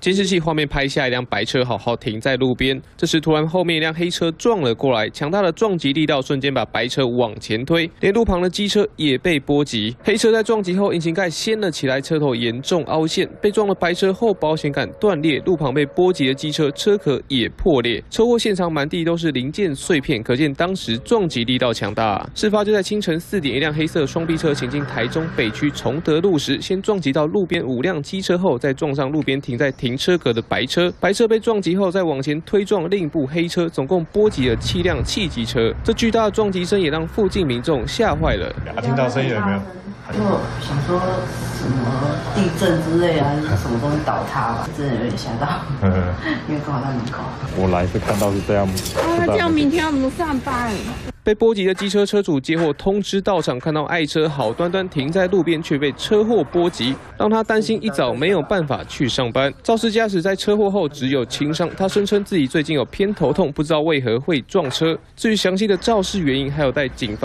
监视器画面拍下一辆白车好好停在路边，这时突然后面一辆黑车撞了过来，强大的撞击力道瞬间把白车往前推，连路旁的机车也被波及。黑车在撞击后引擎盖掀了起来，车头严重凹陷，被撞的白车后保险杆断裂，路旁被波及的机车车壳也破裂。车祸现场满地都是零件碎片，可见当时撞击力道强大。事发就在清晨四点，一辆黑色双 B 车行经台中北区崇德路时，先撞击到路边五辆机车后，再撞上路边停在停车格的白车，白车被撞击后再往前推撞另一部黑车，总共波及了七辆汽机车。这巨大的撞击声也让附近民众吓坏了。听到声音了没有？就想说什么地震之类啊，还是什么东西倒塌吧，真的有点吓到。因为刚好在门口。我来是看到是这样。啊，这样明天要怎么上班？被波及的机车车主接获通知到场，看到爱车好端端停在路边，却被车祸波及，让他担心一早没有办法去上班。肇事驾驶在车祸后只有轻伤，他声称自己最近有偏头痛，不知道为何会撞车。至于详细的肇事原因，还有待警方。